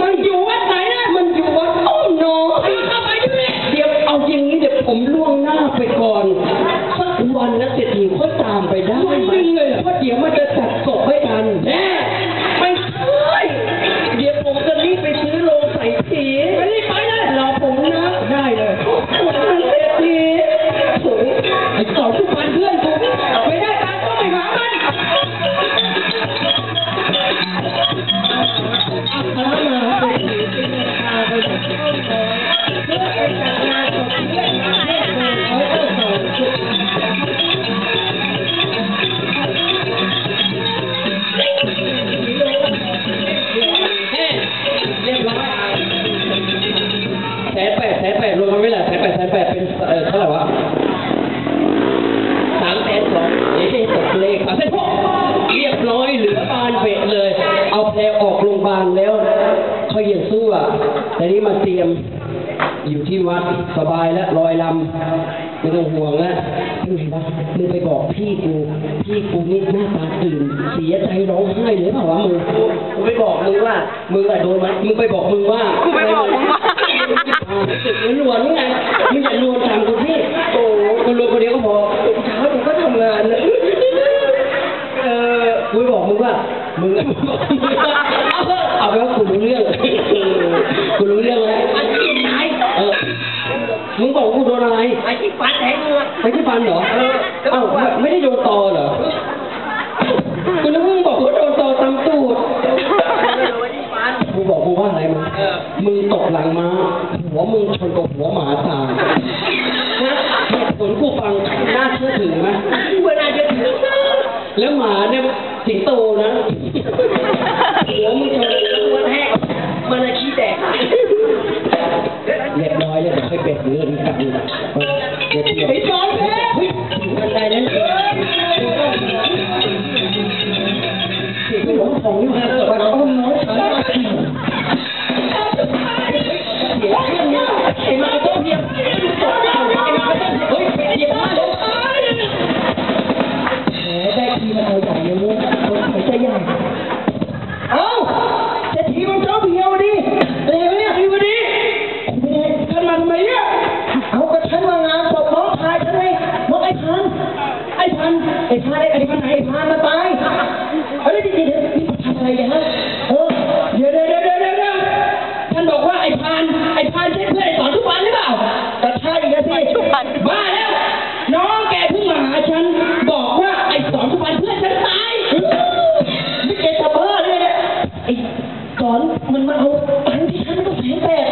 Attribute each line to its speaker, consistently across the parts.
Speaker 1: มันอยู่วัดไหนนะ
Speaker 2: มันอยู่วัดอ้อมน้อย
Speaker 1: เข้าไปอยู่เลย
Speaker 2: เดี๋ยวเอาอย่างนี้เดี๋ยวผมล่วงหน้าไปก่อนสักวันนะเศรษฐีค่อยตามไปได้ไหมเพราะเดี๋ยวมันจะจัดศพให้กัน เขา
Speaker 1: ยั
Speaker 2: งสู้อะแต่นี้มาเตรียมอยู่ที่วัดสบายแล้วลอยลำไม่ต้องห่วงแล้วพี่เห็นปะมึงไปบอกพี่กู พี่กูนี่หน้าตาตื่นเสียใจร้องไห้เลยเปล่าวะมึงกูไปบอกมึงว่า มึงอะโดนมันมึงไปบอกมึงว่า
Speaker 3: กูไปบอกมึงว่า
Speaker 2: สึกหลวนๆไงมึงอย่าลวนตามกูพี่โอ้กูลวนคนเดียวก็พอเช้ากูก็ทำงานนะเออกูไปบอกมึงว่ามึงเอา ง
Speaker 1: มื
Speaker 2: อไปที่ฟันเหรอ เออเอ้าไม่ไม่ได้โดนตอเหรอกูนึกว่ามึงบอกว่าโดนตอตามตูดกูบอกกูว่าอะไรมั้งมึงตกหลังม้า หัวมึงชนกับหัวหมาตายนะเหตุผลกูฟังน่าเชื่อถือไหม
Speaker 1: เวลาจะถึง
Speaker 2: แล้วหมาเนี่ยสิงโตนะหัวมึงชน
Speaker 1: หัวแทกมันเลยขี้แตก
Speaker 2: เรียบร้อยเลยเดี๋ยวค่อยเบ็ดเงินกัน
Speaker 1: น
Speaker 2: ไอ้พันไหนไอ้พันมาตายเฮ้ยเดี๋ยวเดี๋ยวนี่ทำอะไรกันฮะเออเดี๋ยวเดี๋ยวเดี๋ยวเดี๋ยวเดี๋ยวเดี๋ยวท่านบอกว่าไอ้พันไอ้พันใช่เพื่อนไอ้สอนทุกวันหรือเปล่าก็ใช่นะสิ
Speaker 3: ทุกวัน
Speaker 2: บ้าแล้ว น้องแกเพิ่งมาหาฉัน บอกว่าไอ้สอนทุกวันเพื่อนฉันตายนี่แกจะบ้าเลยเนี่ยไอ้สอนมันมาเอาตังค์ที่ฉันก็แสนแปด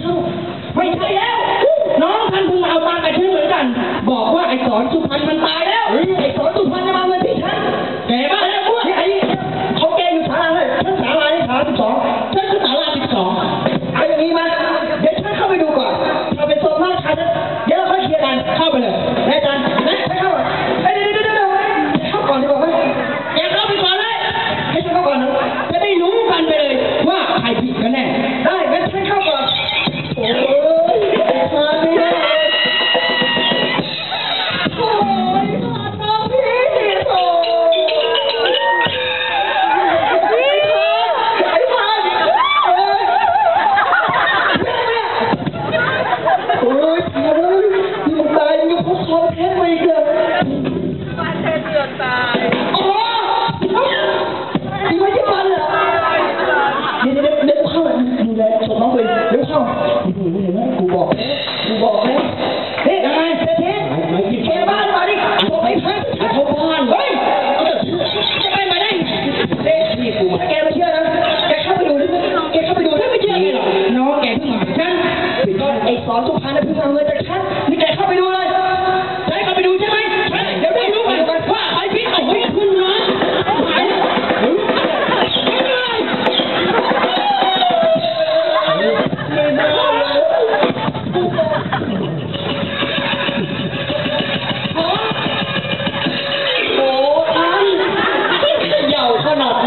Speaker 2: เท่าไม่ใช่แล้ว น้องท่านเพิ่งมาเอาตังค์กับฉันเหมือนกัน บอกว่าไอ้สอนสุพรรณมันตายแล้ว ไอ้สอนสุพรรณจะมา เอาเงินที่ฉันแกบ้าแล้วพวกไอ้เขาแก่อยู่ศาลาเลยฉันศาลาที่ศาลาสิบสองฉันคือศาลา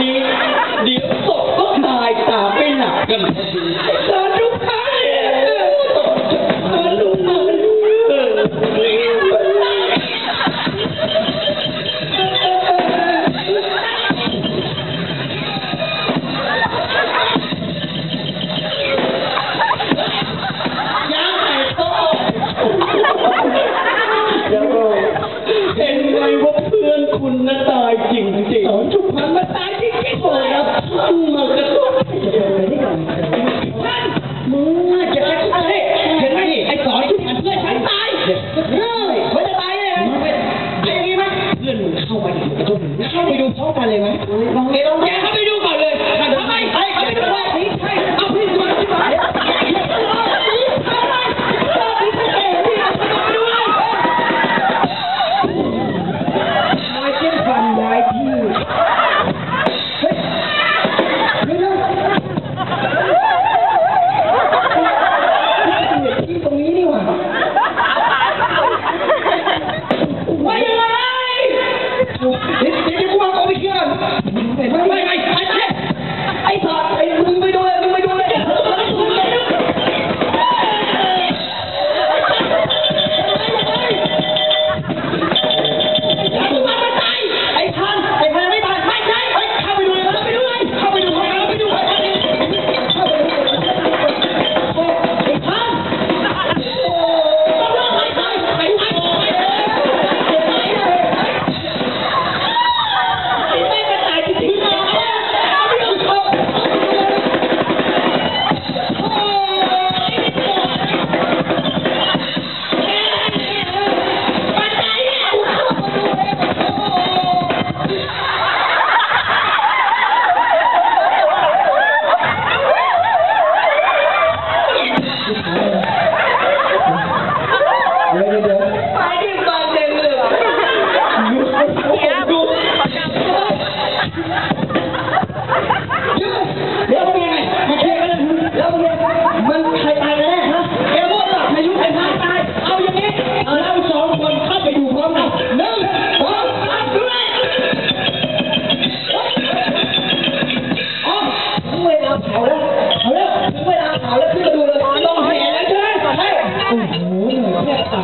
Speaker 2: นี้ เดี๋ยวศพก็ตายตามไม่หลักกัน né? Vamos ver Yeah.